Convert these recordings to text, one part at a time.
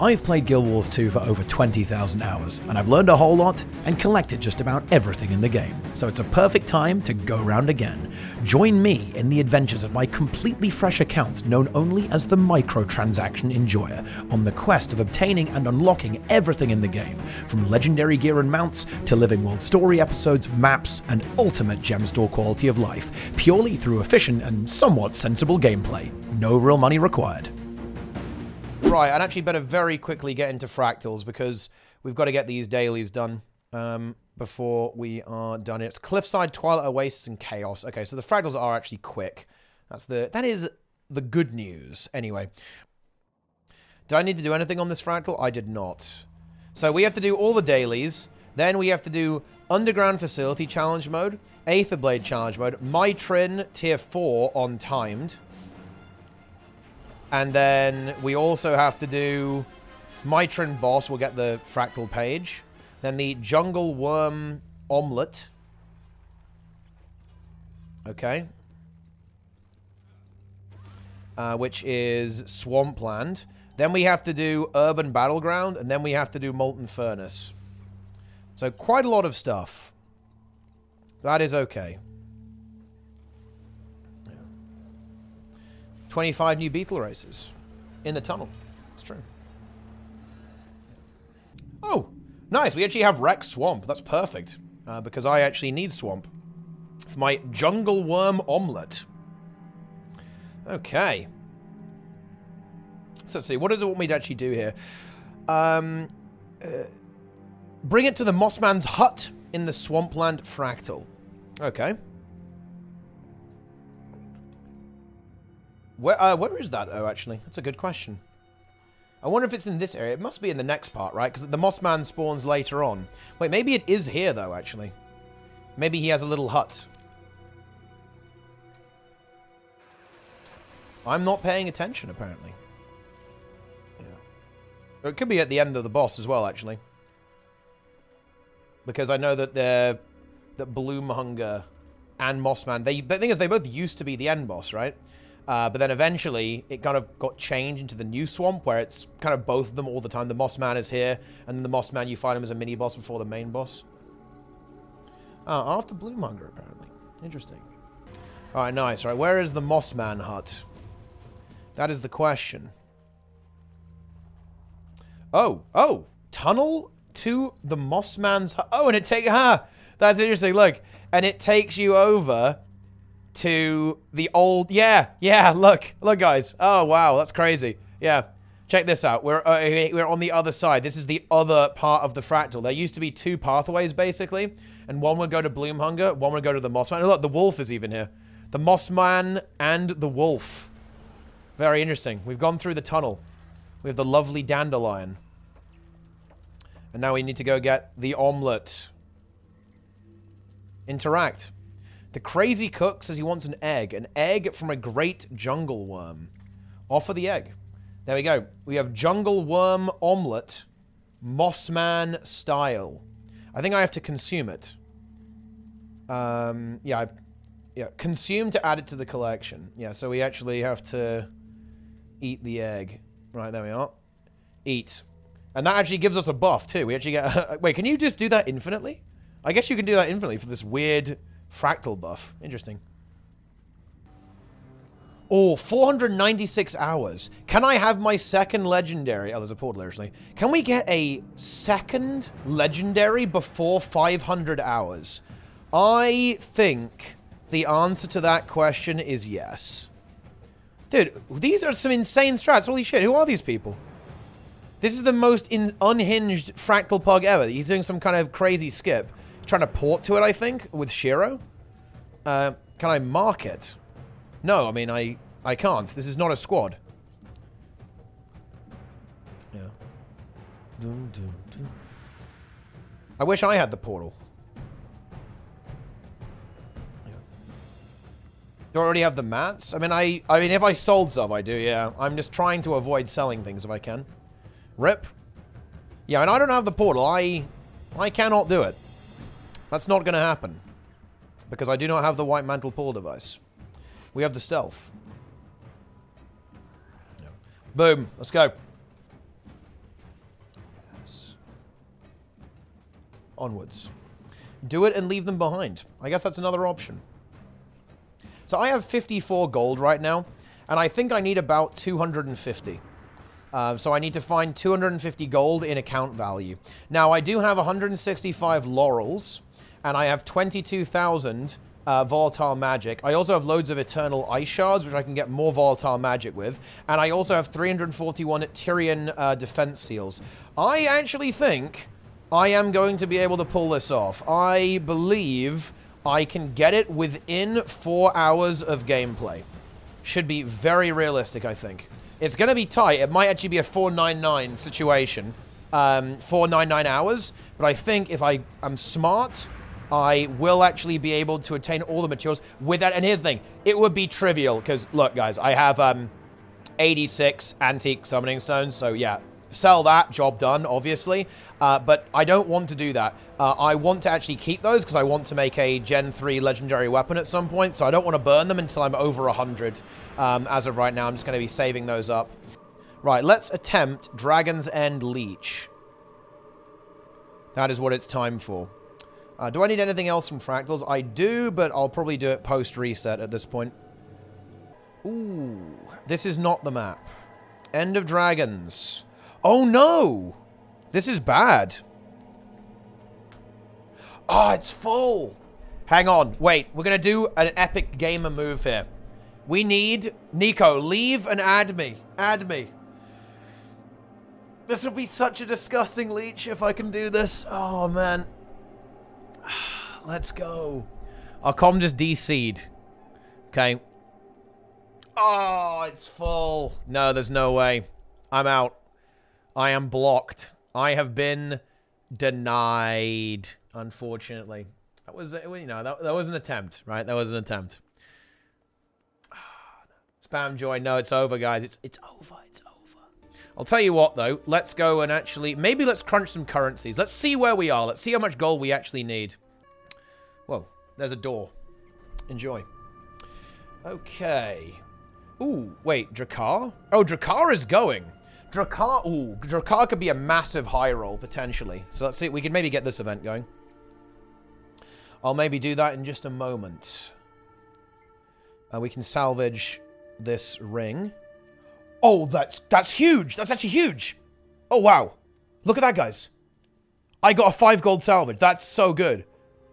I've played Guild Wars 2 for over 20,000 hours, and I've learned a whole lot and collected just about everything in the game, so it's a perfect time to go round again. Join me in the adventures of my completely fresh account known only as the Microtransaction Enjoyer, on the quest of obtaining and unlocking everything in the game, from legendary gear and mounts to living world story episodes, maps, and ultimate gem store quality of life, purely through efficient and somewhat sensible gameplay. No real money required. Right, I'd actually better very quickly get into fractals because we've got to get these dailies done um, before we are done. It's Cliffside, Twilight Oasis, and Chaos. Okay, so the fractals are actually quick. That's the that is the good news. Anyway, did I need to do anything on this fractal? I did not. So we have to do all the dailies. Then we have to do Underground Facility Challenge Mode, Aetherblade Challenge Mode, Mai Trin Tier 4 on Timed. And then we also have to do Mai Trin Boss. We'll get the fractal page. Then the Jungle Worm Omelette. Okay. Uh, which is Swampland. Then we have to do Urban Battleground. And then we have to do Molten Furnace. So quite a lot of stuff. That is okay. 25 new beetle races in the tunnel. It's true. Oh, nice. We actually have Rex Swamp. That's perfect. Uh, because I actually need Swamp for my Jungle Worm Omelette. Okay. So let's see. What does it want me to actually do here? Um, uh, bring it to the Mossman's hut in the Swampland Fractal. Okay. Where, uh, where is that, oh, actually? That's a good question. I wonder if it's in this area. It must be in the next part, right? Because the Mossman spawns later on. Wait, maybe it is here, though, actually. Maybe he has a little hut. I'm not paying attention, apparently. Yeah. It could be at the end of the boss as well, actually. Because I know that they're... That Bloomhunger and Mossman... They, the thing is, they both used to be the end boss, right? Uh, but then eventually it kind of got changed into the new swamp where it's kind of both of them all the time. The Moss Man is here, and then the Moss Man you find him as a mini boss before the main boss. Oh, after Bloomhunger, apparently. Interesting. Alright, nice. Right, where is the Moss Man hut? That is the question. Oh, oh, tunnel to the Moss Man's hut. Oh, and it takes, that's interesting. Look, and it takes you over to the old... Yeah, yeah, look. Look, guys. Oh, wow, that's crazy. Yeah. Check this out. We're, uh, we're on the other side. This is the other part of the fractal. There used to be two pathways, basically. And one would go to Bloomhunger, one would go to the Mossman. And look, the wolf is even here. The Mossman and the wolf. Very interesting. We've gone through the tunnel. We have the lovely dandelion. And now we need to go get the omelette. Interact. The crazy cook says he wants an egg. An egg from a great jungle worm. Offer the egg. There we go. We have jungle worm omelette. Mossman style. I think I have to consume it. Um, yeah, I, yeah, consume to add it to the collection. Yeah, so we actually have to eat the egg. Right, there we are. Eat. And that actually gives us a buff, too. We actually get... A, wait, can you just do that infinitely? I guess you can do that infinitely for this weird Fractal buff. Interesting. Oh, 496 hours. Can I have my second legendary? Oh, there's a portal, actually. Can we get a second legendary before 500 hours? I think the answer to that question is yes. Dude, these are some insane strats. Holy shit, who are these people? This is the most unhinged Fractal Pug ever. He's doing some kind of crazy skip trying to port to it, I think, with Shiro. Uh, can I mark it? No, I mean, I, I can't. This is not a squad. Yeah. Dun, dun, dun. I wish I had the portal. Yeah. Do I already have the mats? I mean, I, I mean, if I sold stuff, I do, yeah. I'm just trying to avoid selling things if I can. Rip. Yeah, and I don't have the portal. I, I cannot do it. That's not going to happen because I do not have the white mantle pull device. We have the stealth. Boom, let's go. Yes. Onwards. Do it and leave them behind. I guess that's another option. So I have 54 gold right now, and I think I need about 250. Uh, so I need to find 250 gold in account value. Now, I do have 165 laurels, and I have 22,000 uh, volatile magic. I also have loads of eternal ice shards, which I can get more volatile magic with. And I also have 341 Tyrian uh, defense seals. I actually think I am going to be able to pull this off. I believe I can get it within four hours of gameplay. Should be very realistic, I think. It's going to be tight. It might actually be a 499 situation. Um, 499 hours. But I think if I am smart, I will actually be able to attain all the materials with that. And here's the thing. It would be trivial. Because, look, guys, I have um, 86 antique summoning stones. So, yeah, sell that. Job done, obviously. Uh, but I don't want to do that. Uh, I want to actually keep those because I want to make a Gen 3 legendary weapon at some point. So I don't want to burn them until I'm over 100. Um, as of right now, I'm just going to be saving those up. Right, let's attempt Dragon's End Leech. That is what it's time for. Uh, do I need anything else from Fractals? I do, but I'll probably do it post-reset at this point. Ooh, this is not the map. End of Dragons. Oh, no! This is bad. Ah, oh, it's full. Hang on. Wait, we're to do an epic gamer move here. We need... Nico, leave and add me. Add me. This would be such a disgusting leech if I can do this. Oh, man. Let's go. Our com just DC'd. Okay. Oh, it's full. No, there's no way. I'm out. I am blocked. I have been denied, unfortunately. That was, uh, you know, that, that was an attempt, right? That was an attempt. Spam joy. No, it's over, guys. It's it's over. It's over. I'll tell you what, though. Let's go and actually... Maybe let's crunch some currencies. Let's see where we are. Let's see how much gold we actually need. Whoa. There's a door. Enjoy. Okay. Ooh, wait. Drakkar? Oh, Drakkar is going. Drakkar... Ooh, Drakkar could be a massive high roll, potentially. So let's see. We can maybe get this event going. I'll maybe do that in just a moment. Uh, we can salvage this ring. Oh, that's that's huge. That's actually huge. Oh, wow. Look at that, guys. I got a 5 gold salvage. That's so good.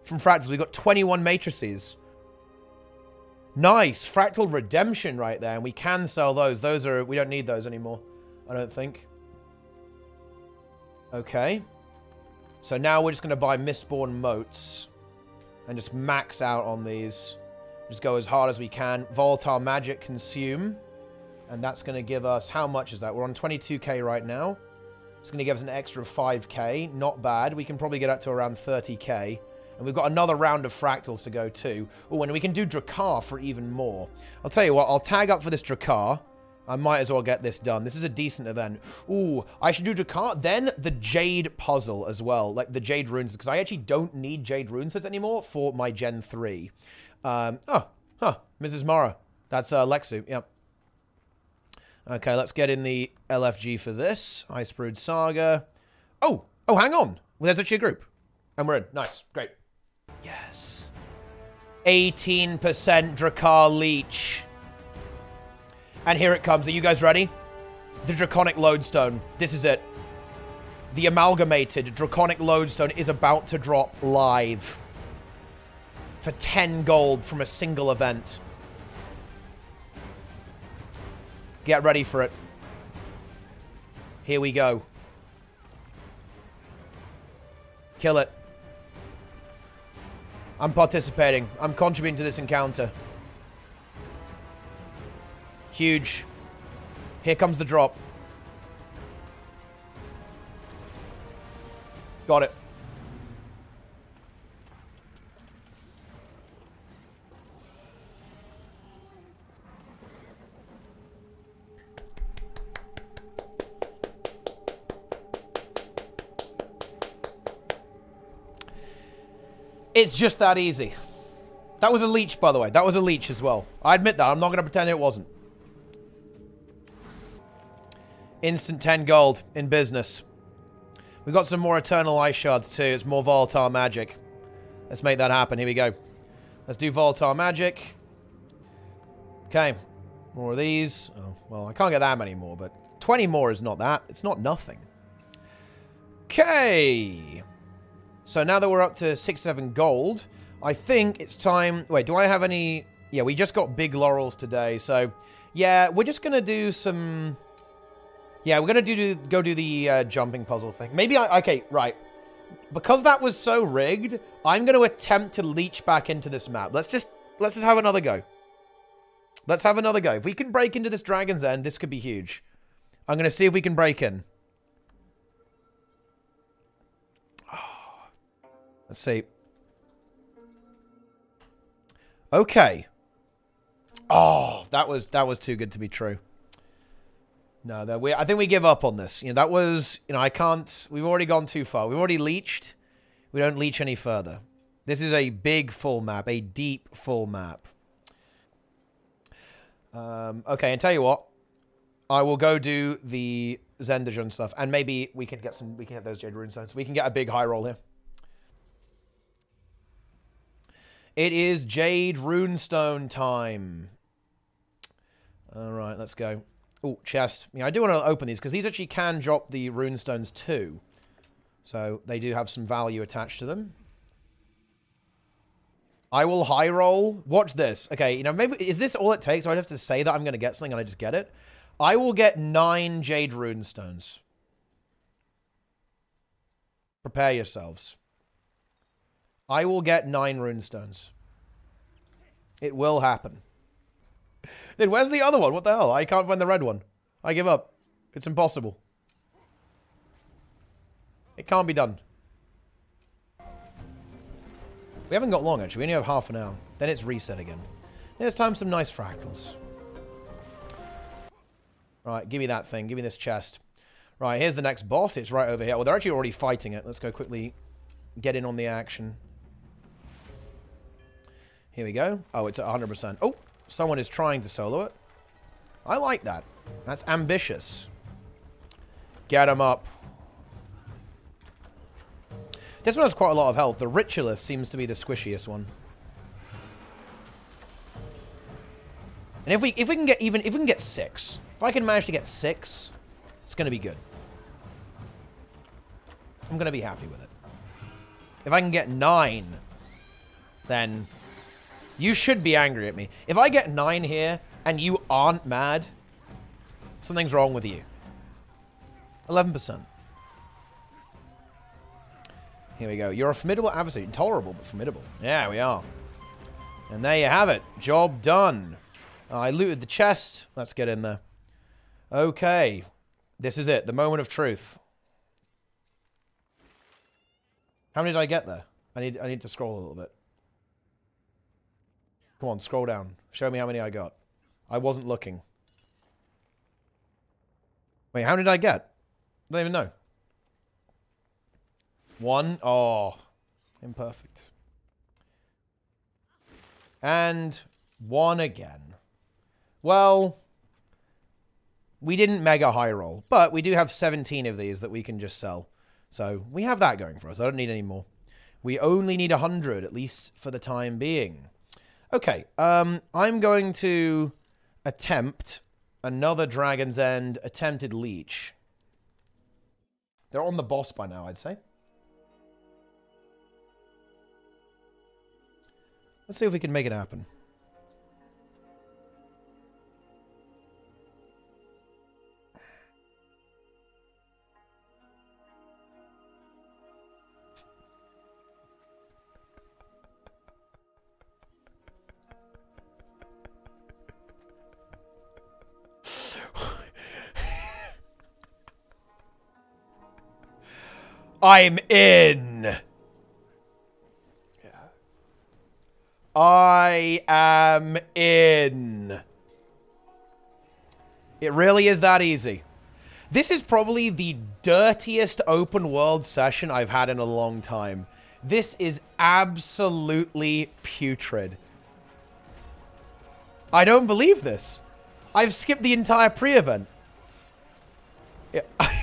From Fractals, we got 21 matrices. Nice. Fractal redemption right there. And we can sell those. Those are... We don't need those anymore. I don't think. Okay. So now we're just going to buy Mistborn Motes. And just max out on these. Just go as hard as we can. Volatile magic consume. And that's going to give us... How much is that? We're on 22k right now. It's going to give us an extra 5k. Not bad. We can probably get up to around 30k. And we've got another round of fractals to go too. Oh, and we can do Drakkar for even more. I'll tell you what. I'll tag up for this Drakkar. I might as well get this done. This is a decent event. Ooh, I should do Drakkar. Then the Jade puzzle as well. Like the Jade runes. Because I actually don't need Jade rune sets anymore for my Gen 3. Um, oh, huh. Mrs. Mara. That's uh, Lexu. Yep. Okay, let's get in the LFG for this. Icebrood Saga. Oh, oh, hang on. Well, there's actually a group. And we're in. Nice. Great. Yes. 18% Drakkar Leech. And here it comes. Are you guys ready? The Draconic Lodestone. This is it. The Amalgamated Draconic Lodestone is about to drop live. For 10 gold from a single event. Get ready for it. Here we go. Kill it. I'm participating. I'm contributing to this encounter. Huge. Here comes the drop. Got it. It's just that easy. That was a leech, by the way. That was a leech as well. I admit that. I'm not going to pretend it wasn't. Instant 10 gold in business. We've got some more Eternal Ice Shards too. It's more Volatile Magic. Let's make that happen. Here we go. Let's do Volatile Magic. Okay. More of these. Oh, well, I can't get that many more, but 20 more is not that. It's not nothing. Okay. So now that we're up to 6, 7 gold, I think it's time... Wait, do I have any... Yeah, we just got big laurels today, so... Yeah, we're just to do some... Yeah, we're to do go do the uh, jumping puzzle thing. Maybe I... Okay, right. Because that was so rigged, I'm to attempt to leech back into this map. Let's just... Let's just have another go. Let's have another go. If we can break into this Dragon's End, this could be huge. I'm to see if we can break in. Let's see. Okay. Oh, that was that was too good to be true. No, that we I think we give up on this. You know, that was you know, I can't we've already gone too far. We've already leached. We don't leech any further. This is a big full map, a deep full map. Um, okay, and tell you what, I will go do the Zen Daijun stuff, and maybe we can get some. We can get those Jade Runestones. We can get a big high roll here. It is Jade Runestone time. All right, let's go. Oh, chest. Yeah, I do want to open these because these actually can drop the runestones too. So they do have some value attached to them. I will high roll. Watch this. Okay, you know, maybe is this all it takes? I'd have to say that I'm going to get something and I just get it. I will get nine Jade Runestones. Prepare yourselves. I will get nine runestones. It will happen. Then where's the other one? What the hell? I can't find the red one. I give up. It's impossible. It can't be done. We haven't got long, actually. We only have half an hour. Then it's reset again. There's time some nice fractals. Right, give me that thing. Give me this chest. Right, here's the next boss. It's right over here. Well, they're actually already fighting it. Let's go quickly get in on the action. Here we go. Oh, it's at 100%. Oh, someone is trying to solo it. I like that. That's ambitious. Get him up. This one has quite a lot of health. The Ritualist seems to be the squishiest one. And if we if we can get even if we can get six, if I can manage to get six, it's gonna be good. I'm gonna be happy with it. If I can get nine, then you should be angry at me. If I get 9 here and you aren't mad, something's wrong with you. 11%. Here we go. You're a formidable adversary. Intolerable, but formidable. Yeah, we are. And there you have it. Job done. I looted the chest. Let's get in there. Okay. This is it. The moment of truth. How many did I get there? I need I need to scroll a little bit. Come on, scroll down. Show me how many I got. I wasn't looking. Wait, how many did I get? I don't even know. One. Oh, imperfect. And one again. Well, we didn't mega high roll, but we do have 17 of these that we can just sell. So we have that going for us. I don't need any more. We only need 100, at least for the time being. Okay, um, I'm going to attempt another Dragon's End attempted leech. They're on the boss by now, I'd say. Let's see if we can make it happen. I'm in. I am in. It really is that easy. This is probably the dirtiest open world session I've had in a long time. This is absolutely putrid. I don't believe this. I've skipped the entire pre-event. Yeah.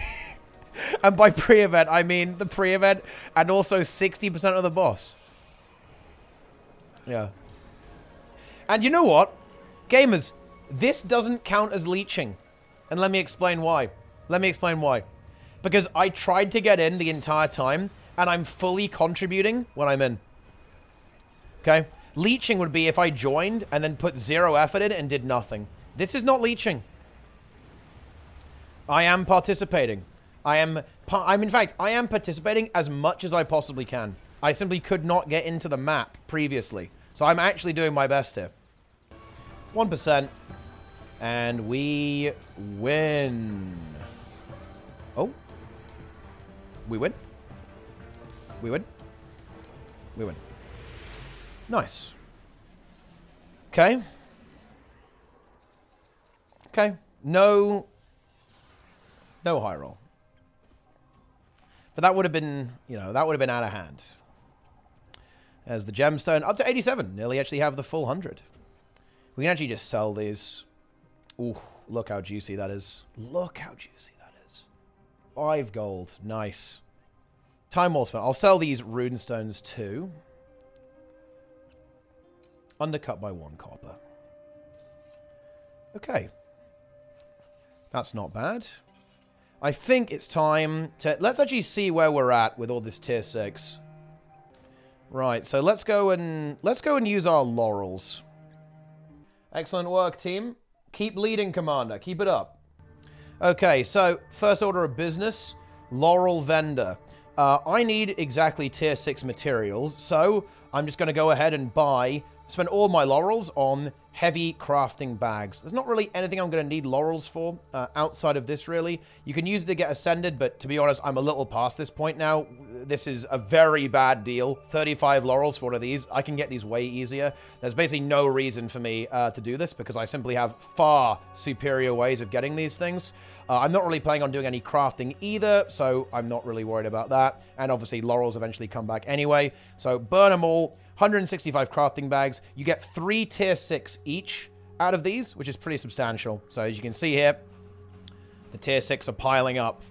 And by pre-event, I mean the pre-event and also 60% of the boss. Yeah. And you know what? Gamers, this doesn't count as leeching. And let me explain why. Let me explain why. Because I tried to get in the entire time, and I'm fully contributing when I'm in. Okay? Leeching would be if I joined and then put zero effort in and did nothing. This is not leeching. I am participating. I am, I'm in fact, I am participating as much as I possibly can. I simply could not get into the map previously. So I'm actually doing my best here. 1%. And we win. Oh. We win. We win. We win. Nice. Okay. Okay. No. No high roll. But that would have been, you know, that would have been out of hand. As the gemstone, up to 87. Nearly actually have the full 100. We can actually just sell these. Ooh, look how juicy that is. Look how juicy that is. Five gold. Nice. Time well spent. I'll sell these rune stones too. Undercut by one copper. Okay. That's not bad. I think it's time to... Let's actually see where we're at with all this tier 6. Right, so let's go and... Let's go and use our laurels. Excellent work, team. Keep leading, Commander. Keep it up. Okay, so first order of business. Laurel Vendor. Uh, I need exactly tier 6 materials, so I'm just going to go ahead and buy spend all my laurels on heavy crafting bags. There's not really anything I'm going to need laurels for uh, outside of this, really. You can use it to get ascended, but to be honest, I'm a little past this point now. This is a very bad deal. 35 laurels for one of these. I can get these way easier. There's basically no reason for me uh, to do this because I simply have far superior ways of getting these things. Uh, I'm not really planning on doing any crafting either, so I'm not really worried about that. And obviously, laurels eventually come back anyway. So burn them all 165 crafting bags. You get three tier 6 each out of these, which is pretty substantial. So as you can see here, the tier 6 are piling up.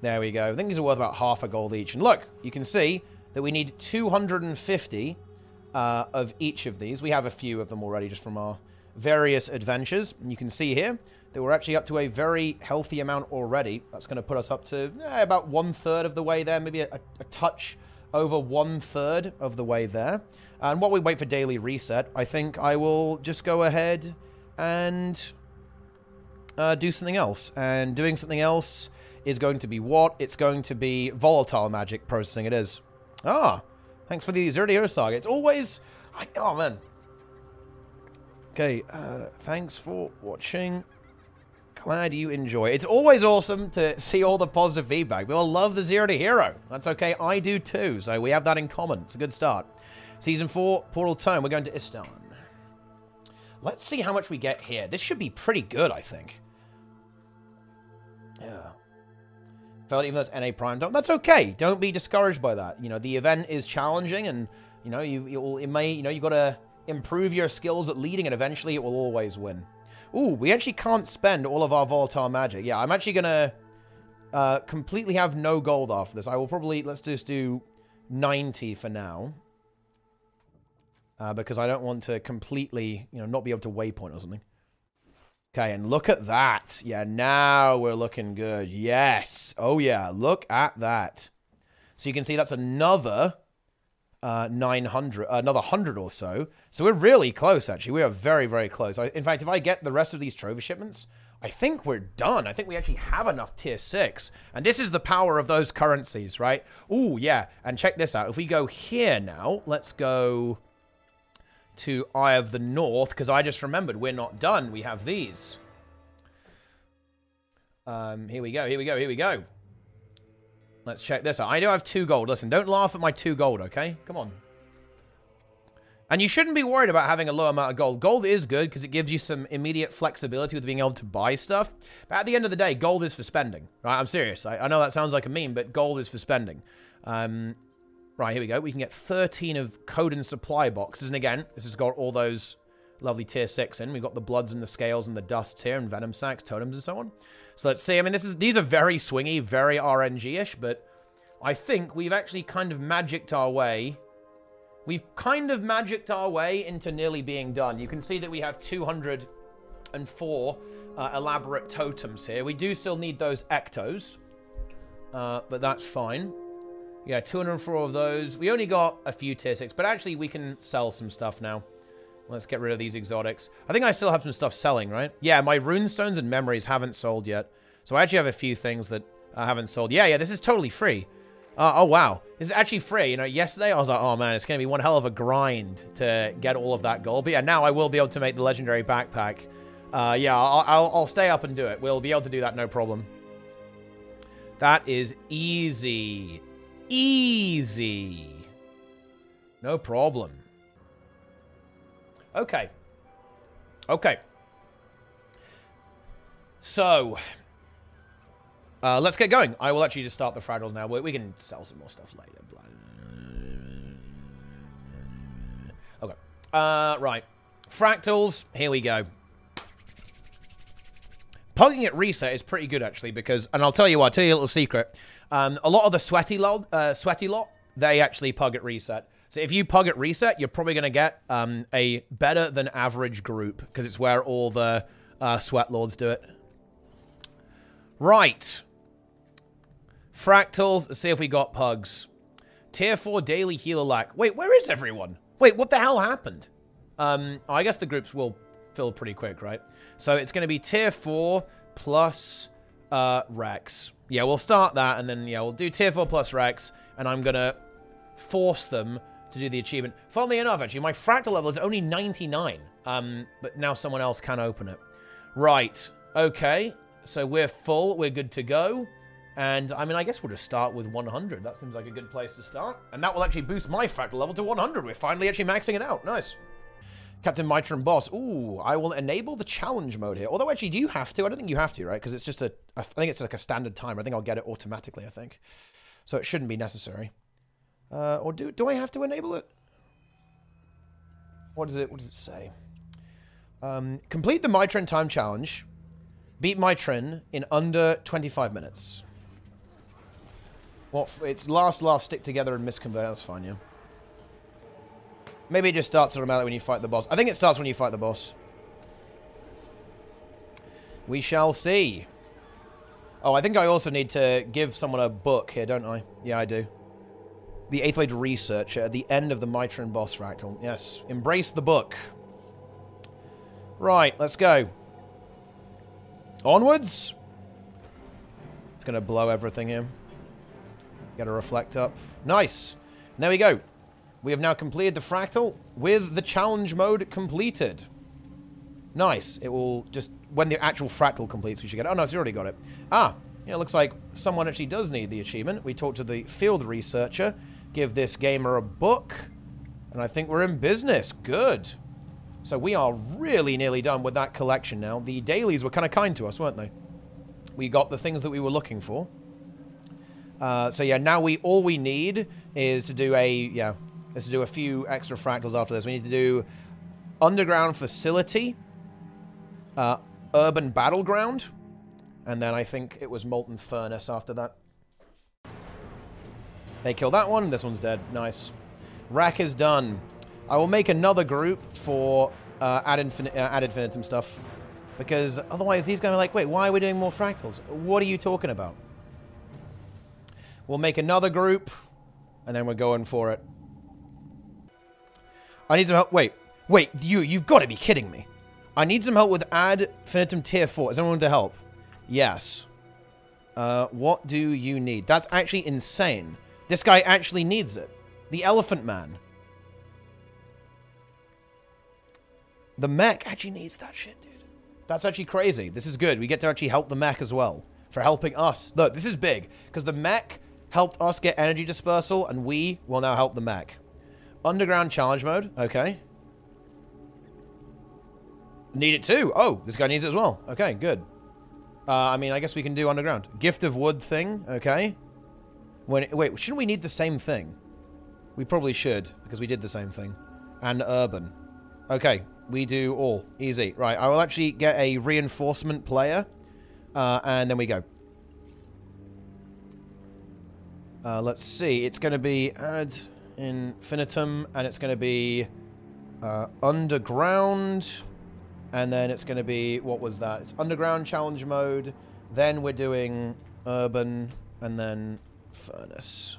There we go. I think these are worth about half a gold each. And look, you can see that we need 250 uh, of each of these. We have a few of them already just from our various adventures. And you can see here that we're actually up to a very healthy amount already. That's going to put us up to eh, about one third of the way there, maybe a, a touch over one third of the way there. And while we wait for daily reset, I think I will just go ahead and uh, do something else. And doing something else is going to be what? It's going to be volatile magic processing it is. Ah, thanks for the Zerdier saga. It's always... I, oh, man. Okay, uh, thanks for watching. Glad you enjoy. It's always awesome to see all the positive feedback. We all love the Zero to Hero. That's okay. I do too. So we have that in common. It's a good start. Season 4, Portal Tome. We're going to Istan. Let's see how much we get here. This should be pretty good, I think. Yeah. Felt even though it's NA Prime. Don't, that's okay. Don't be discouraged by that. You know, the event is challenging and, you know, you, you'll, it may, you know, you've got to improve your skills at leading and eventually it will always win. Ooh, we actually can't spend all of our volatile magic. Yeah, I'm actually going to uh, completely have no gold after this. I will probably, let's just do 90 for now. Uh, because I don't want to completely, you know, not be able to waypoint or something. Okay, and look at that. Yeah, now we're looking good. Yes. Oh, yeah. Look at that. So you can see that's another uh, 900, uh, another 100 or so. So we're really close, actually. We are very, very close. In fact, if I get the rest of these trophy shipments, I think we're done. I think we actually have enough tier 6. And this is the power of those currencies, right? Oh, yeah. And check this out. If we go here now, let's go to Eye of the North, because I just remembered we're not done. We have these. Um, here we go, here we go, here we go. Let's check this out. I do have two gold. Listen, don't laugh at my two gold, okay? Come on. And you shouldn't be worried about having a low amount of gold. Gold is good because it gives you some immediate flexibility with being able to buy stuff. But at the end of the day, gold is for spending. Right? I'm serious. I, I know that sounds like a meme, but gold is for spending. Um, right, here we go. We can get 13 of code and supply boxes. And again, this has got all those lovely tier 6 in. We've got the bloods and the scales and the dusts here and venom sacs, totems and so on. So let's see. I mean, this is these are very swingy, very RNG-ish, but I think we've actually kind of magicked our way. We've kind of magicked our way into nearly being done. You can see that we have 204 uh, elaborate totems here. We do still need those ectos, uh, but that's fine. Yeah, 204 of those. We only got a few tier 6, but actually we can sell some stuff now. Let's get rid of these exotics. I think I still have some stuff selling, right? Yeah, my runestones and memories haven't sold yet. So I actually have a few things that I haven't sold. Yeah, yeah, this is totally free. Uh, oh, wow. This is actually free. You know, yesterday I was like, oh, man, it's going to be one hell of a grind to get all of that gold. But yeah, now I will be able to make the legendary backpack. Uh, yeah, I'll, I'll, I'll stay up and do it. We'll be able to do that, no problem. That is easy. Easy. No problem. Okay. Okay. So, uh, let's get going. I will actually just start the fractals now. We, we can sell some more stuff later. Okay. Uh, right. Fractals. Here we go. Pugging at reset is pretty good, actually, because... And I'll tell you what. I'll tell you a little secret. Um, a lot of the sweaty lot, uh, sweaty lot, they actually pug at reset. So if you pug at reset, you're probably going to get um, a better than average group because it's where all the uh, sweat lords do it. Right. Fractals. Let's see if we got pugs. Tier 4 daily healer lack. Wait, where is everyone? Wait, what the hell happened? Um, I guess the groups will fill pretty quick, right? So it's going to be tier 4 plus uh, Rex. Yeah, we'll start that, and then, yeah, we'll do tier 4 plus Rex, and I'm going to force them to do the achievement. Funnily enough, actually, my fractal level is only 99. Um, but now someone else can open it. Right. Okay. So we're full. We're good to go. And, I mean, I guess we'll just start with 100. That seems like a good place to start. And that will actually boost my fractal level to 100. We're finally actually maxing it out. Nice. Captain Mai Trin Boss. Ooh, I will enable the challenge mode here. Although, actually, do you have to? I don't think you have to, right? Because it's just a... I think it's like a standard timer. I think I'll get it automatically, I think. So it shouldn't be necessary. Uh, or do do I have to enable it? What does it What does it say? Um, complete the Mai Trin time challenge. Beat Mai Trin in under 25 minutes. Well, It's last laugh, stick together, and misconvert. That's fine, yeah. Maybe it just starts automatically when you fight the boss. I think it starts when you fight the boss. We shall see. Oh, I think I also need to give someone a book here, don't I? Yeah, I do. The Eighth Age Researcher at the end of the Mai Trin boss fractal. Yes, embrace the book. Right, let's go. Onwards. It's going to blow everything here. Get a reflect up. Nice. There we go. We have now completed the fractal with the challenge mode completed. Nice. It will just... When the actual fractal completes, we should get it. Oh, no, it's already got it. Ah, yeah, it looks like someone actually does need the achievement. We talked to the field researcher give this gamer a book. And I think we're in business. Good. So we are really nearly done with that collection now. The dailies were kind of kind to us, weren't they? We got the things that we were looking for. Uh, so yeah, now we all we need is to do a yeah, is to do a few extra fractals after this. We need to do underground facility, uh, urban battleground, and then I think it was molten furnace after that. They kill that one. This one's dead. Nice. Rack is done. I will make another group for uh, ad, infin uh, ad infinitum stuff. Because otherwise these guys are like, wait, why are we doing more fractals? What are you talking about? We'll make another group. And then we're going for it. I need some help. Wait. Wait, you, you've got to be kidding me. I need some help with ad infinitum tier 4. Is anyone to help? Yes. Uh, what do you need? That's actually insane. This guy actually needs it. The Elephant Man. The mech actually needs that shit, dude. That's actually crazy. This is good. We get to actually help the mech as well. For helping us. Look, this is big. Because the mech helped us get energy dispersal, and we will now help the mech. Underground challenge mode. Okay. Need it too. Oh, this guy needs it as well. Okay, good. Uh, I mean, I guess we can do underground. Gift of wood thing. Okay. When wait, shouldn't we need the same thing? We probably should, because we did the same thing. And urban. Okay. We do all. Easy. Right, I will actually get a reinforcement player, uh, and then we go. Uh, let's see. It's going to be ad infinitum, and it's going to be uh, underground, and then it's going to be, what was that? It's underground challenge mode, then we're doing urban, and then furnace.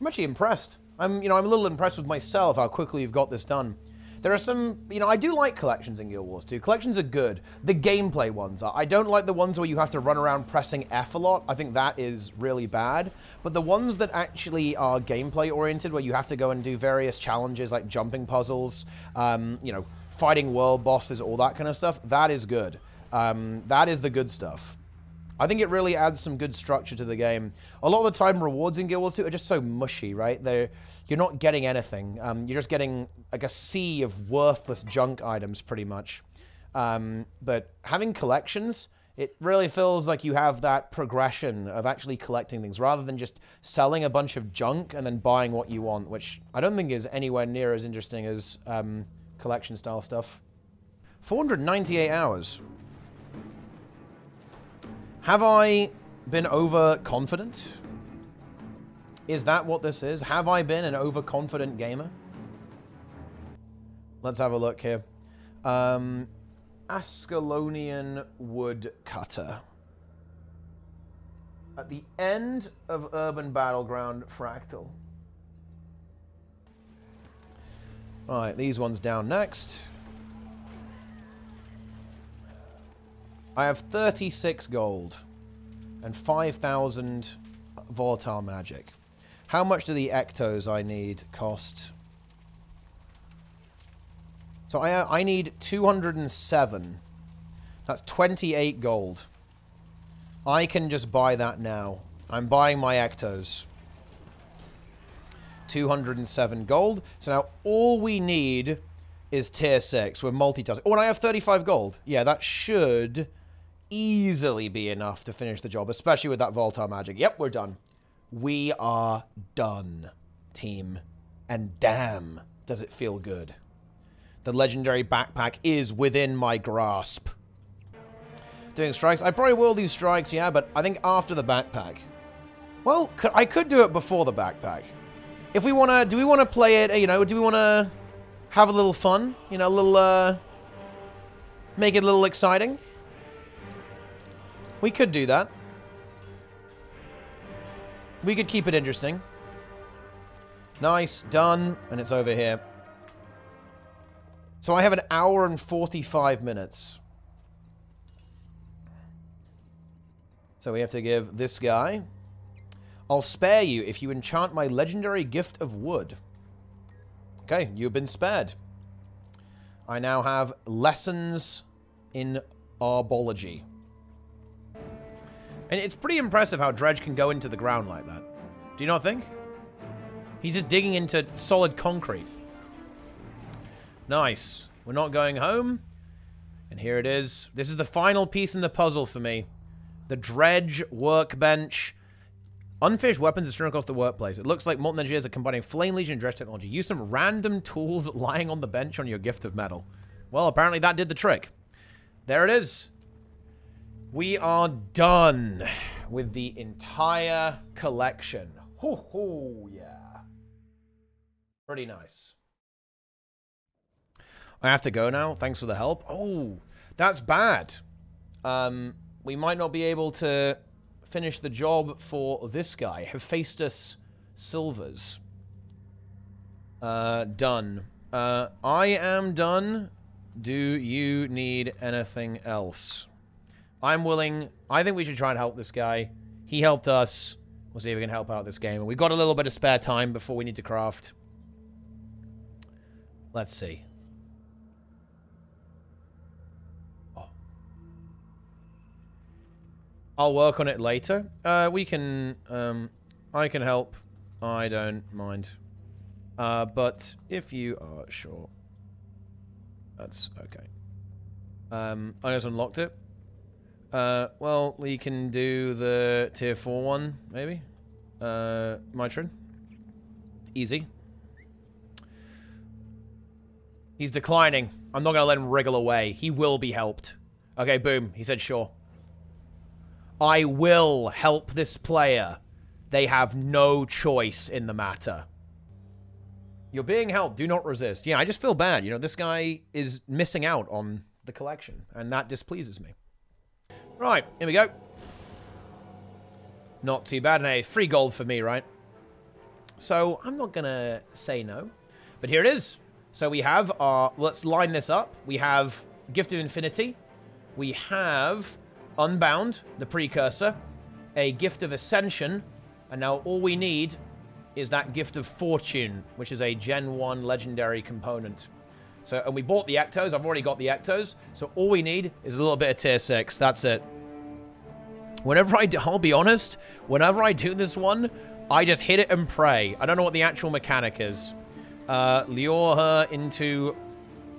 I'm actually impressed. I'm, you know, I'm a little impressed with myself how quickly you've got this done. There are some, you know, I do like collections in Guild Wars 2. Collections are good. The gameplay ones are. I don't like the ones where you have to run around pressing F a lot. I think that is really bad. But the ones that actually are gameplay oriented, where you have to go and do various challenges like jumping puzzles, um, you know, fighting world bosses, all that kind of stuff, that is good. Um, that is the good stuff. I think it really adds some good structure to the game. A lot of the time, rewards in Guild Wars 2 are just so mushy, right? They're, you're not getting anything. Um, you're just getting like a sea of worthless junk items, pretty much. Um, but having collections, it really feels like you have that progression of actually collecting things rather than just selling a bunch of junk and then buying what you want, which I don't think is anywhere near as interesting as um, collection style stuff. 498 hours. Have I been overconfident? Is that what this is? Have I been an overconfident gamer? Let's have a look here. Um, Ascalonian Woodcutter. At the end of Urban Battleground Fractal. All right, these ones down next. I have 36 gold and 5,000 volatile magic. How much do the ectos I need cost? So I, uh, I need 207. That's 28 gold. I can just buy that now. I'm buying my ectos. 207 gold. So now all we need is tier 6. We're multitasking. Oh, and I have 35 gold. Yeah, that should easily be enough to finish the job, especially with that volatile magic. Yep, we're done. We are done, team. And damn, does it feel good. The legendary backpack is within my grasp. Doing strikes. I probably will do strikes, yeah, but I think after the backpack. Well, I could do it before the backpack. If we want to, do we want to play it, you know, do we want to have a little fun? You know, a little, uh, make it a little exciting? We could do that. We could keep it interesting. Nice, done, and it's over here. So I have an hour and 45 minutes. So we have to give this guy... I'll spare you if you enchant my legendary gift of wood. Okay, you've been spared. I now have lessons in arbology. And it's pretty impressive how Dredge can go into the ground like that. Do you not think? He's just digging into solid concrete. Nice. We're not going home. And here it is. This is the final piece in the puzzle for me. The Dredge workbench. Unfinished weapons are strewn across the workplace. It looks like Molten Engineers are combining Flame Legion and Dredge technology. Use some random tools lying on the bench on your gift of metal. Well, apparently that did the trick. There it is. We are done with the entire collection. Hoo hoo, yeah. Pretty nice. I have to go now. Thanks for the help. Oh, that's bad. Um, we might not be able to finish the job for this guy. Hephaestus Silvers. Uh, done. Uh, I am done. Do you need anything else? I'm willing. I think we should try and help this guy. He helped us. We'll see if we can help out this game. And we've got a little bit of spare time before we need to craft. Let's see. Oh. I'll work on it later. Uh, we can... Um, I can help. I don't mind. Uh, but if you are sure, that's okay. Um, I just unlocked it. Uh, well, we can do the tier 4 one, maybe. Uh, my turn. Easy. He's declining. I'm not going to let him wriggle away. He will be helped. Okay, boom. He said sure. I will help this player. They have no choice in the matter. You're being helped. Do not resist. Yeah, I just feel bad. You know, this guy is missing out on the collection, and that displeases me. Right, here we go. Not too bad. And a free gold for me, right? So I'm not going to say no. But here it is. So we have our... Let's line this up. We have Gift of Infinity. We have Unbound, the precursor. A Gift of Ascension. And now all we need is that Gift of Fortune, which is a Gen 1 legendary component. So, and we bought the Ectos. I've already got the Ectos. So all we need is a little bit of Tier 6. That's it. Whenever I do, I'll be honest, whenever I do this one, I just hit it and pray. I don't know what the actual mechanic is. Uh, lure her into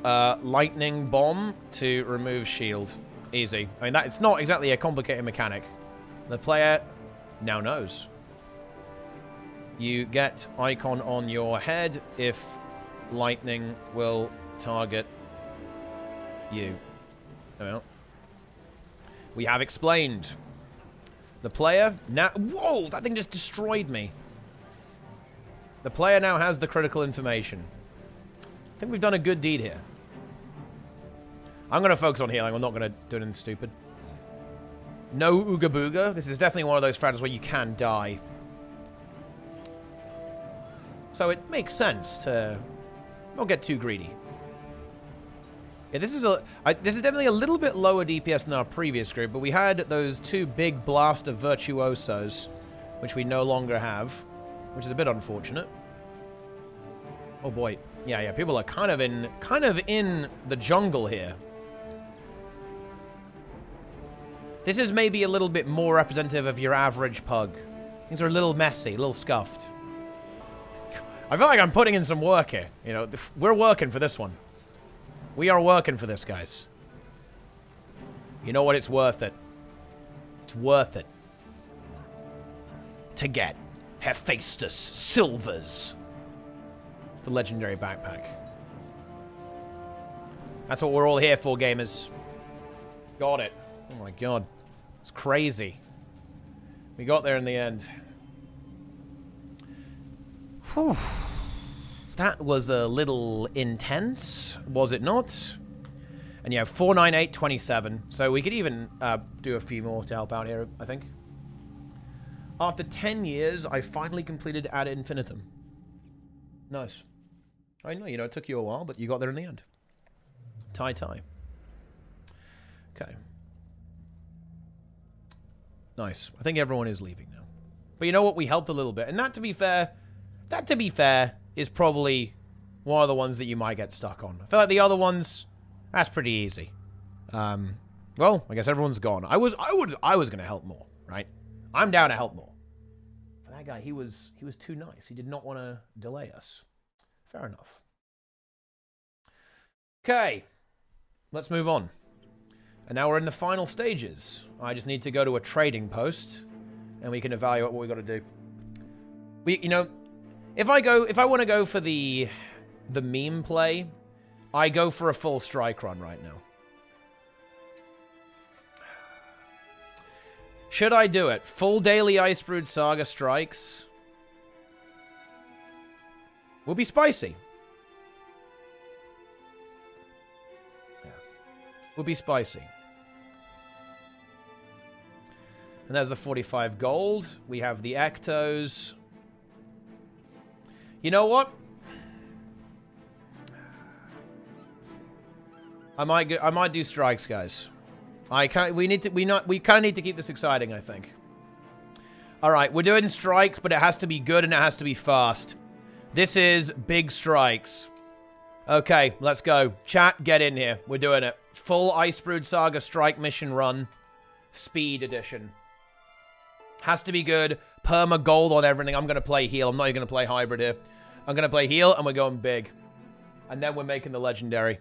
uh, lightning bomb to remove shield. Easy. I mean, that it's not exactly a complicated mechanic. The player now knows. You get icon on your head if lightning will target you. Well, we have explained. The player now... Whoa! That thing just destroyed me. The player now has the critical information. I think we've done a good deed here. I'm going to focus on healing. I'm not going to do anything stupid. No Ooga Booga. This is definitely one of those fragments where you can die. So it makes sense to not get too greedy. Yeah, this is a I, this is definitely a little bit lower DPS than our previous group, but we had those two big blaster virtuosos, which we no longer have, which is a bit unfortunate. Oh boy, yeah, yeah, people are kind of in kind of in the jungle here. This is maybe a little bit more representative of your average pug. Things are a little messy, a little scuffed. I feel like I'm putting in some work here. You know, we're working for this one. We are working for this, guys. You know what? It's worth it. It's worth it. To get Hephaestus Silvers. The legendary backpack. That's what we're all here for, gamers. Got it. Oh my god. It's crazy. We got there in the end. Whew. That was a little intense, was it not? And yeah, 49827. So we could even uh, do a few more to help out here, I think. After 10 years, I finally completed Ad Infinitum. Nice. I know, you know, it took you a while, but you got there in the end. Tie tie. Okay. Nice. I think everyone is leaving now. But you know what? We helped a little bit. And that, to be fair, that, to be fair, is probably one of the ones that you might get stuck on. I feel like the other ones, that's pretty easy. Um, well, I guess everyone's gone. I was, I would, I was gonna help more, right? I'm down to help more. But that guy, he was, he was too nice. He did not want to delay us. Fair enough. Okay, let's move on. And now we're in the final stages. I just need to go to a trading post, and we can evaluate what we got to do. We, you know, if I go, if I want to go for the, the meme play, I go for a full strike run right now. Should I do it? Full daily Icebrood Saga strikes. Will be spicy. Yeah. Will be spicy. And there's the 45 gold. We have the Ectos. You know what? I might go, I might do strikes, guys. I can't. We need to. We not. We kind of need to keep this exciting. I think. All right, we're doing strikes, but it has to be good and it has to be fast. This is big strikes. Okay, let's go. Chat, get in here. We're doing it. Full Icebrood Saga strike mission run. Speed edition. Has to be good. Perma gold on everything. I'm going to play heal. I'm not even going to play hybrid here. I'm going to play heal, and we're going big. And then we're making the legendary.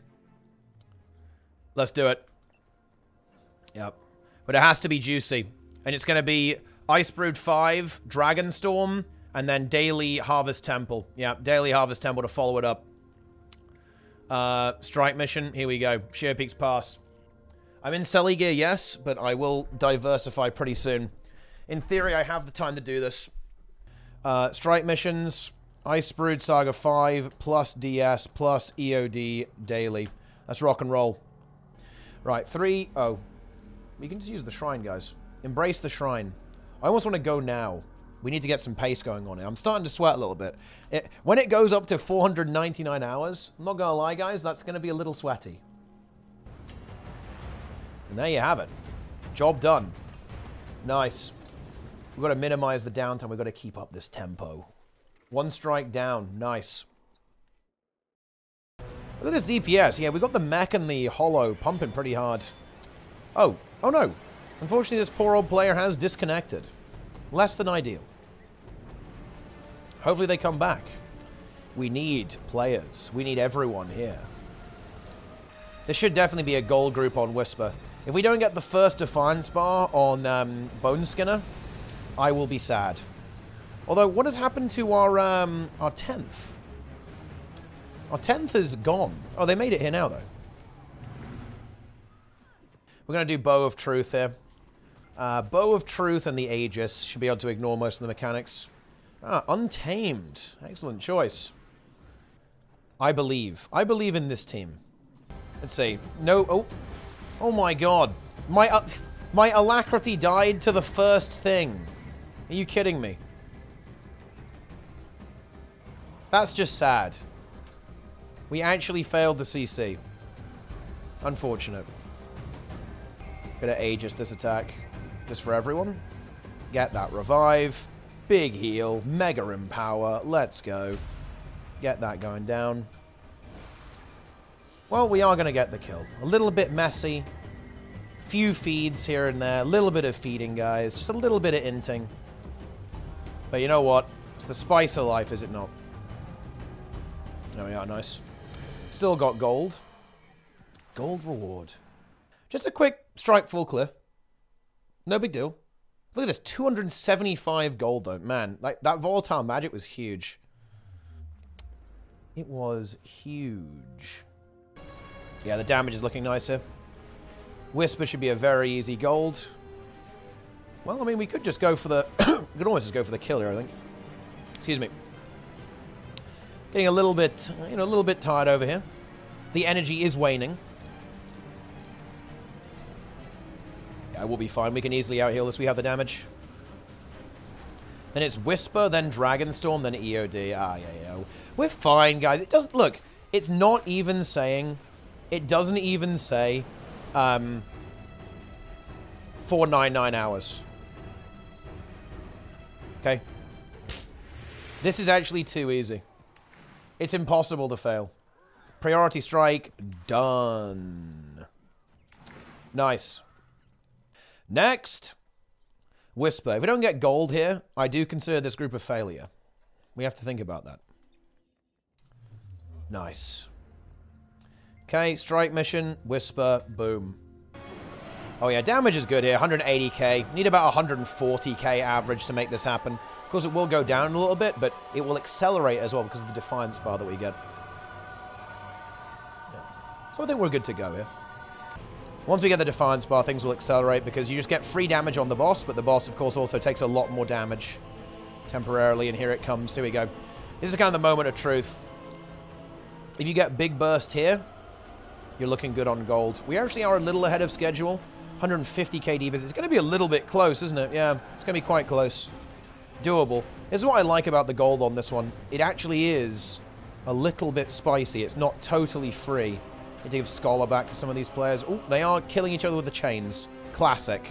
Let's do it. Yep. But it has to be juicy. And it's going to be Icebrood 5, Dragonstorm, and then Daily Harvest Temple. Yeah, Daily Harvest Temple to follow it up. Uh, strike mission. Here we go. Shiverpeaks Pass. I'm in Selly gear, yes, but I will diversify pretty soon. In theory, I have the time to do this. Uh, strike missions. Icebrood Saga 5 plus DS plus EOD daily. Let's rock and roll. Right, three. Oh. We can just use the shrine, guys. Embrace the shrine. I almost want to go now. We need to get some pace going on here. I'm starting to sweat a little bit. It, when it goes up to 499 hours, I'm not going to lie, guys, that's going to be a little sweaty. And there you have it. Job done. Nice. We've got to minimize the downtime. We've got to keep up this tempo. One strike down. Nice. Look at this DPS. Yeah, we've got the mech and the holo pumping pretty hard. Oh. Oh, no. Unfortunately, this poor old player has disconnected. Less than ideal. Hopefully they come back. We need players. We need everyone here. There should definitely be a goal group on Whisper. If we don't get the first Defiance bar on um, I will be sad. Although, what has happened to our um, our 10th? Our 10th is gone. Oh, they made it here now, though. We're going to do Bow of Truth here. Uh, Bow of Truth and the Aegis should be able to ignore most of the mechanics. Ah, Untamed. Excellent choice. I believe. I believe in this team. Let's see. No. Oh. Oh my god. My, uh, my alacrity died to the first thing. Are you kidding me? That's just sad. We actually failed the CC. Unfortunate. Gonna Aegis this attack. Just for everyone. Get that revive. Big heal. Mega empower. Let's go. Get that going down. Well, we are going to get the kill. A little bit messy. Few feeds here and there. A little bit of feeding, guys. Just a little bit of inting. But you know what? It's the spice of life, is it not? There we are, nice. Still got gold. Gold reward. Just a quick strike full clear. No big deal. Look at this, 275 gold though. Man, like that volatile magic was huge. It was huge. Yeah, the damage is looking nicer. Whisper should be a very easy gold. Well, I mean, we could just go for the... we could almost just go for the killer, I think. Excuse me. Getting a little bit, you know, a little bit tired over here. The energy is waning. Yeah, we'll be fine. We can easily out heal this. We have the damage. Then it's Whisper, then Dragonstorm, then EOD. Ah, yeah, yeah. We're fine, guys. It doesn't... Look, it's not even saying... It doesn't even say... Um, 499 hours. Okay? This is actually too easy. It's impossible to fail. Priority strike, done. Nice. Next, Whisper. If we don't get gold here, I do consider this group a failure. We have to think about that. Nice. Okay, strike mission, Whisper, boom. Oh yeah, damage is good here, 180k. Need about 140k average to make this happen. Of course, it will go down a little bit, but it will accelerate as well because of the Defiance bar that we get. So I think we're good to go here. Once we get the Defiance bar, things will accelerate because you just get free damage on the boss, but the boss, of course, also takes a lot more damage temporarily, and here it comes. Here we go. This is kind of the moment of truth. If you get big burst here, you're looking good on gold. We actually are a little ahead of schedule. 150 KD visits. It's going to be a little bit close, isn't it? Yeah, it's going to be quite close. Doable. This is what I like about the gold on this one. It actually is a little bit spicy. It's not totally free. Need to give Scholar back to some of these players. Oh, they are killing each other with the chains. Classic.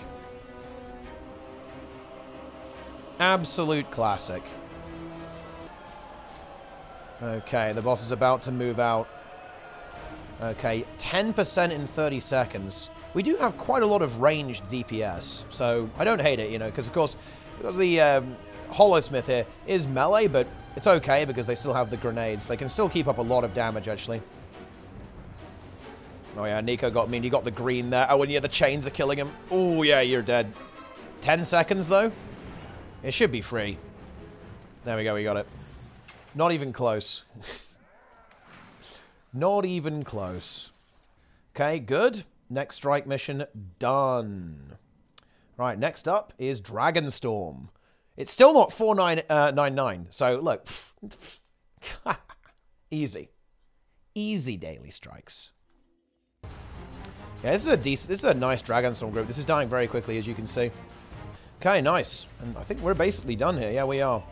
Absolute classic. Okay, the boss is about to move out. Okay, 10% in 30 seconds. We do have quite a lot of ranged DPS, so I don't hate it, you know, because of course, because the um, Holosmith here is melee, but it's okay because they still have the grenades. They can still keep up a lot of damage, actually. Oh yeah, Nico got me. You got the green there. Oh, and yeah, the chains are killing him. Oh yeah, you're dead. 10 seconds, though? It should be free. There we go, we got it. Not even close. Not even close. Okay, good. Next strike mission done. Right, next up is Dragonstorm. It's still not 4999, uh, so look. easy. Easy daily strikes. Yeah, this is a decent, this is a nice Dragonstorm group. This is dying very quickly, as you can see. Okay, nice. And I think we're basically done here. Yeah, we are.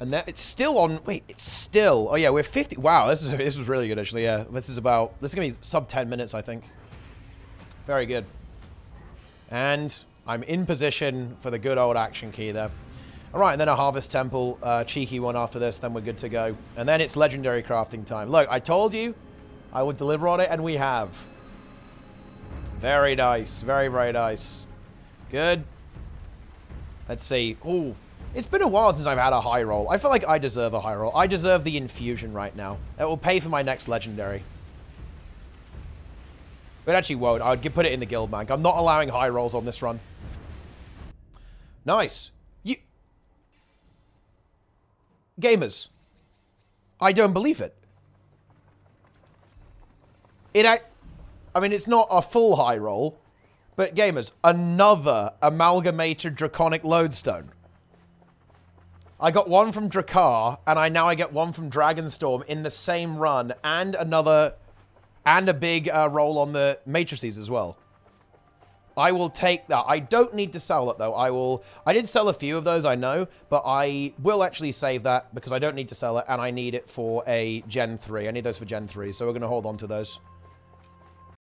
And that it's still on. Wait, it's still. Oh yeah, we're 50. Wow, this is this was really good actually. Yeah, this is about. This is gonna be sub 10 minutes, I think. Very good. And I'm in position for the good old action key there. All right, and then a Harvest Temple, uh, cheeky one after this, then we're good to go. And then it's Legendary Crafting time. Look, I told you I would deliver on it, and we have. Very nice. Very, very nice. Good. Let's see. Ooh, it's been a while since I've had a high roll. I feel like I deserve a high roll. I deserve the infusion right now. It will pay for my next legendary. But actually won't. I would put it in the guild bank. I'm not allowing high rolls on this run. Nice. You... Gamers. I don't believe it. It... I mean, it's not a full high roll. But gamers, another amalgamated draconic lodestone. I got one from Drakkar, and I now I get one from Dragonstorm in the same run, and another, and a big uh, roll on the matrices as well. I will take that. I don't need to sell it, though. I will... I did sell a few of those, I know, but I will actually save that because I don't need to sell it, and I need it for a Gen 3. I need those for Gen 3, so we're going to hold on to those.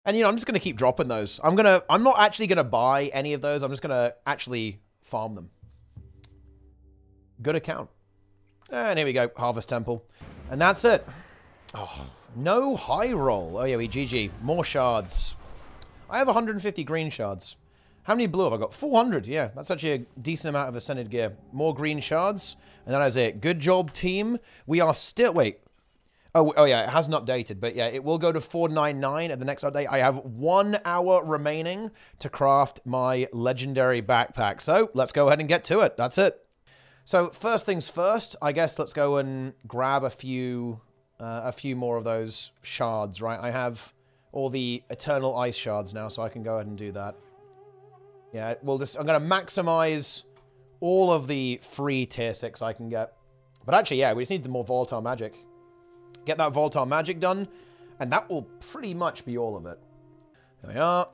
And, you know, I'm just going to keep dropping those. I'm going to... I'm not actually going to buy any of those. I'm just going to actually farm them. Good account. And here we go, Harvest Temple. And that's it. Oh, no high roll. Oh yeah, we GG. More shards. I have 150 green shards. How many blue have I got? 400, yeah. That's actually a decent amount of ascended gear. More green shards. And that is it. Good job, team. We are still... Wait. Oh, oh yeah, it hasn't updated. But yeah, it will go to 499 at the next update. I have one hour remaining to craft my legendary backpack. So let's go ahead and get to it. That's it. So first things first, I guess let's go and grab a few, uh, a few more of those shards, right? I have all the eternal ice shards now, so I can go ahead and do that. Yeah, well, this I'm going to maximize all of the free tier 6 I can get. But actually, yeah, we just need the more volatile magic. Get that volatile magic done, and that will pretty much be all of it. There we are.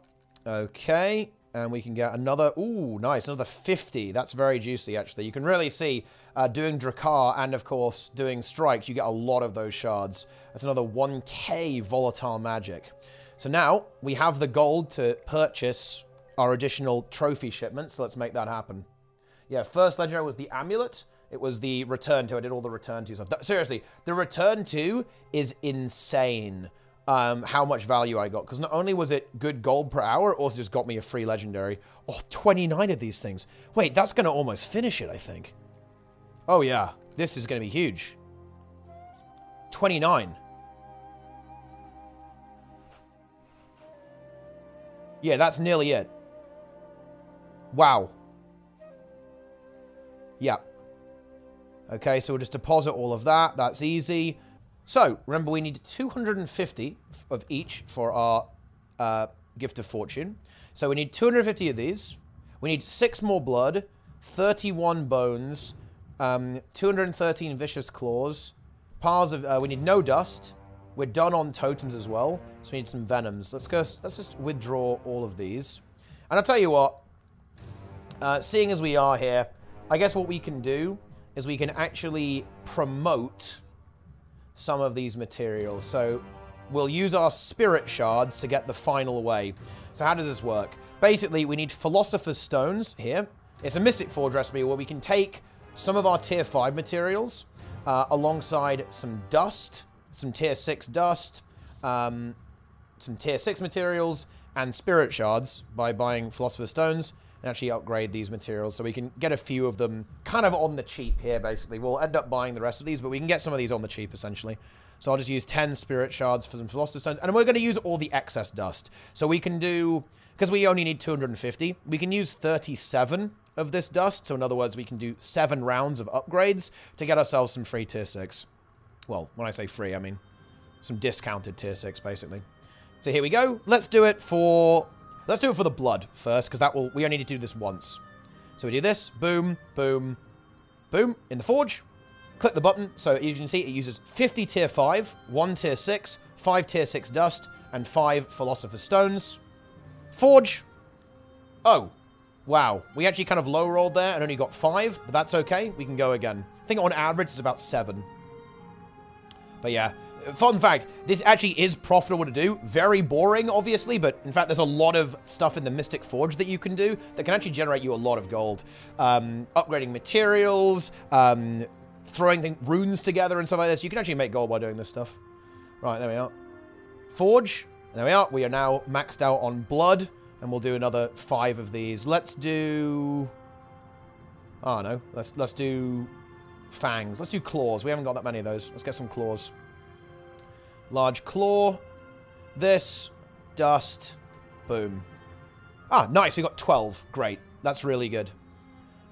Okay. And we can get another, ooh, nice, another 50. That's very juicy, actually. You can really see uh, doing Drakkar and, of course, doing Strikes, you get a lot of those shards. That's another 1k volatile magic. So now we have the gold to purchase our additional trophy shipments. So let's make that happen. Yeah, first legendary was the amulet. It was the return to. I did all the return to stuff. Seriously, the return to is insane um, how much value I got. Because not only was it good gold per hour, it also just got me a free legendary. Oh, 29 of these things. Wait, that's going to almost finish it, I think. Oh, yeah. This is going to be huge. 29. Yeah, that's nearly it. Wow. Yeah. Okay, so we'll just deposit all of that. That's easy. So, remember we need 250 of each for our uh, Gift of Fortune. So we need 250 of these. We need 6 more blood, 31 bones, um, 213 vicious claws, Piles of... Uh, we need no dust. We're done on totems as well, so we need some venoms. Let's go. Let's just withdraw all of these. And I'll tell you what, uh, seeing as we are here, I guess what we can do is we can actually promote some of these materials. So we'll use our spirit shards to get the final way. So how does this work? Basically, we need Philosopher's Stones here. It's a Mystic Forge recipe where we can take some of our Tier 5 materials uh, alongside some dust, some Tier 6 dust, um, some Tier 6 materials, and Spirit Shards by buying Philosopher's Stones and actually upgrade these materials so we can get a few of them kind of on the cheap here, basically. We'll end up buying the rest of these, but we can get some of these on the cheap, essentially. So I'll just use 10 Spirit Shards for some Philosopher's Stones, and we're going to use all the excess dust. So we can do, because we only need 250, we can use 37 of this dust. So in other words, we can do seven rounds of upgrades to get ourselves some free tier 6. Well, when I say free, I mean some discounted tier 6, basically. So here we go. Let's do it for... Let's do it for the blood first, because that will... We only need to do this once. So we do this. Boom, boom, boom. In the forge. Click the button. So you can see it uses 50 tier 5, 1 tier 6, 5 tier 6 dust, and 5 philosopher's stones. Forge. Oh. Wow. We actually kind of low rolled there and only got 5, but that's okay. We can go again. I think on average it's about 7. But yeah, fun fact, this actually is profitable to do. Very boring, obviously, but in fact, there's a lot of stuff in the Mystic Forge that you can do that can actually generate you a lot of gold. Um, upgrading materials, um, throwing runes together and stuff like this. You can actually make gold by doing this stuff. Right, there we are. Forge. There we are. We are now maxed out on blood, and we'll do another five of these. Let's do... Oh, no. Let's, let's do fangs. Let's do claws. We haven't got that many of those. Let's get some claws. Large claw. This. Dust. Boom. Ah, nice. We got 12. Great. That's really good.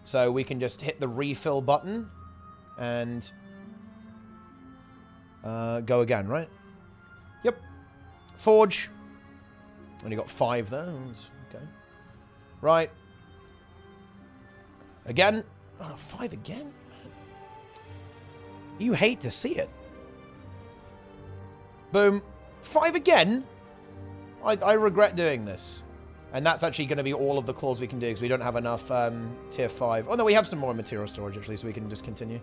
So we can just hit the refill button and uh, go again, right? Yep. Forge. Only got five there. Okay. Right. Again. Oh, five again? You hate to see it. Boom. Five again? I, I regret doing this. And that's actually going to be all of the claws we can do because we don't have enough um, tier 5. Oh, no, we have some more material storage, actually, so we can just continue.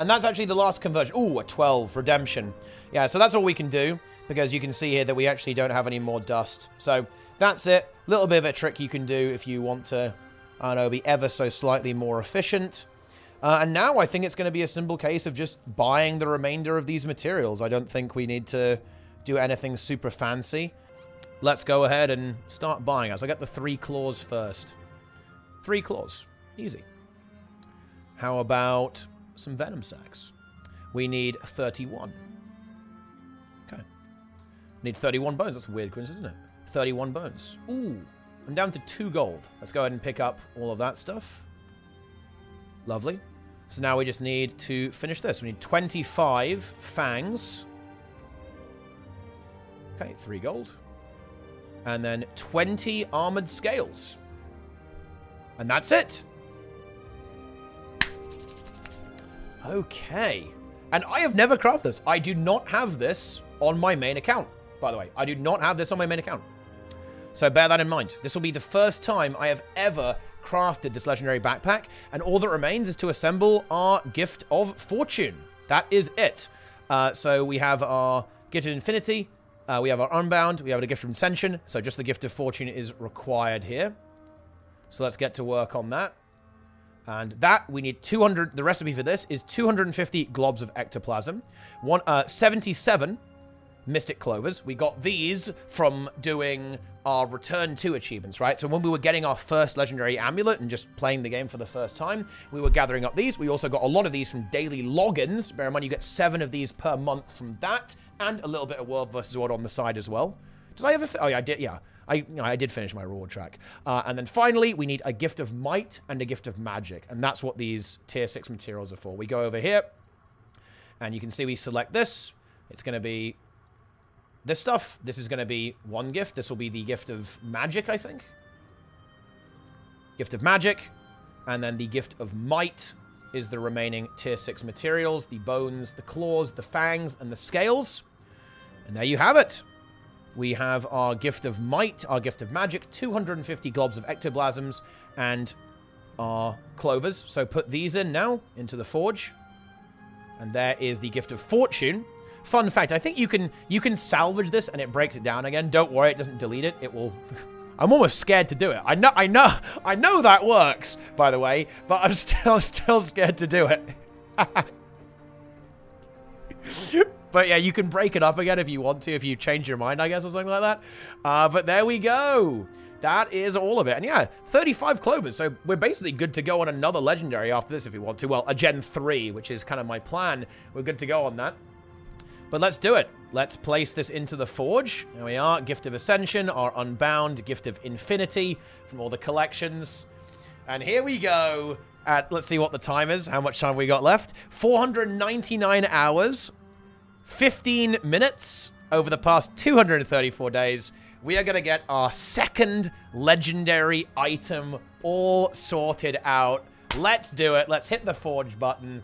And that's actually the last conversion. Ooh, a 12. Redemption. Yeah, so that's all we can do because you can see here that we actually don't have any more dust. So that's it. Little bit of a trick you can do if you want to I don't know, be ever so slightly more efficient. Uh, and now I think it's going to be a simple case of just buying the remainder of these materials. I don't think we need to do anything super fancy. Let's go ahead and start buying us. I get the three claws first. Three claws. Easy. How about some venom sacks? We need 31. Okay. Need 31 bones. That's a weird coincidence, isn't it? 31 bones. Ooh. I'm down to two gold. Let's go ahead and pick up all of that stuff. Lovely. So now we just need to finish this. We need 25 fangs. Okay, three gold. And then 20 armored scales. And that's it. Okay. And I have never crafted this. I do not have this on my main account, by the way. I do not have this on my main account. So bear that in mind. This will be the first time I have ever crafted this legendary backpack, and all that remains is to assemble our Gift of Fortune. That is it. Uh, so we have our Gift of Infinity, uh, we have our Unbound, we have a Gift of Ascension, so just the Gift of Fortune is required here. So let's get to work on that. And that, we need 200, the recipe for this is 250 globs of ectoplasm, one, uh, 77 Mystic Clovers. We got these from doing our Return to achievements, right? So when we were getting our first Legendary Amulet and just playing the game for the first time, we were gathering up these. We also got a lot of these from daily logins. Bear in mind, you get seven of these per month from that, and a little bit of World versus World on the side as well. Did I ever... oh, yeah, I did, yeah. I, you know, I did finish my reward track. Uh, and then finally, we need a Gift of Might and a Gift of Magic. And that's what these Tier 6 materials are for. We go over here, and you can see we select this. It's going to be this stuff, this is going to be one gift. This will be the gift of magic, I think. Gift of magic. And then the gift of might is the remaining tier 6 materials. The bones, the claws, the fangs, and the scales. And there you have it. We have our gift of might, our gift of magic, 250 globs of ectoplasms, and our clovers. So put these in now into the forge. And there is the gift of fortune, Fun fact, I think you can you can salvage this and it breaks it down again. Don't worry, it doesn't delete it. It will... I'm almost scared to do it. I know, I know, I know that works, by the way, but I'm still, still scared to do it. but yeah, you can break it up again if you want to, if you change your mind, I guess, or something like that. Uh, but there we go. That is all of it. And yeah, 35 clovers. So we're basically good to go on another legendary after this if we want to. Well, a Gen 3, which is kind of my plan. We're good to go on that. But let's do it. Let's place this into the forge. There we are. Gift of Ascension, our Unbound, Gift of Infinity from all the collections. And here we go. at, let's see what the time is, how much time we got left. 499 hours, 15 minutes over the past 234 days. We are going to get our second legendary item all sorted out. Let's do it. Let's hit the forge button.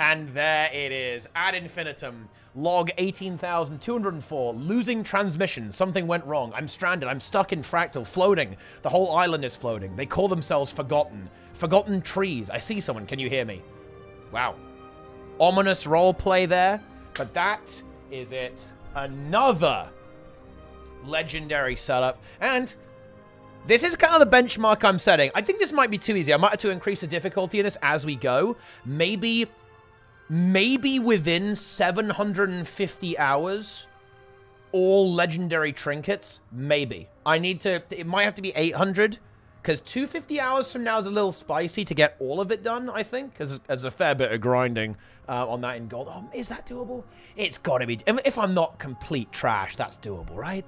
And there it is. Ad infinitum. Log 18,204. Losing transmission. Something went wrong. I'm stranded. I'm stuck in Fractal. Floating. The whole island is floating. They call themselves Forgotten. Forgotten trees. I see someone. Can you hear me? Wow. Ominous roleplay there. But that is it. Another legendary setup. And this is kind of the benchmark I'm setting. I think this might be too easy. I might have to increase the difficulty of this as we go. Maybe maybe within 750 hours, all legendary trinkets. Maybe. I need to, it might have to be 800. Because 250 hours from now is a little spicy to get all of it done, I think. There's a fair bit of grinding uh, on that in gold. Oh, is that doable? It's got to be. If I'm not complete trash, that's doable, right?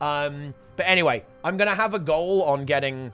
Um, but anyway, I'm going to have a goal on getting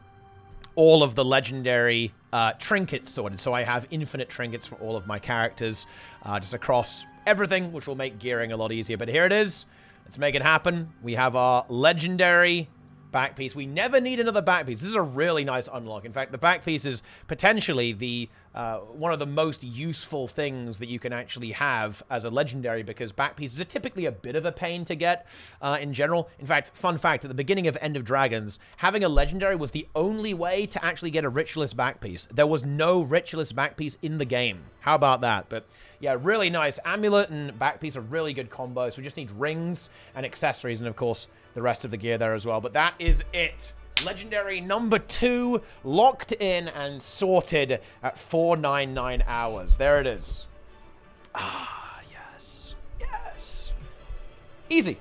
all of the legendary uh, trinkets sorted. So I have infinite trinkets for all of my characters uh, just across everything, which will make gearing a lot easier. But here it is. Let's make it happen. We have our legendary back piece. We never need another back piece. This is a really nice unlock. In fact, the back piece is potentially the uh, one of the most useful things that you can actually have as a legendary because back pieces are typically a bit of a pain to get uh, in general. In fact, fun fact, at the beginning of End of Dragons, having a legendary was the only way to actually get a ritualist back piece. There was no ritualist back piece in the game. How about that? But yeah, really nice. Amulet and back piece are really good combos. We just need rings and accessories and, of course, the rest of the gear there as well. But that is it. Legendary number two, locked in and sorted at 499 hours. There it is. Ah, yes. Yes. Easy.